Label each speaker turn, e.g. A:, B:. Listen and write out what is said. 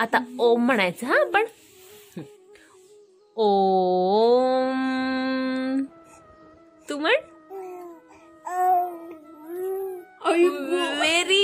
A: आता ओम म्हणायचं हा आपण ओम. तू म्हण. व्हेरी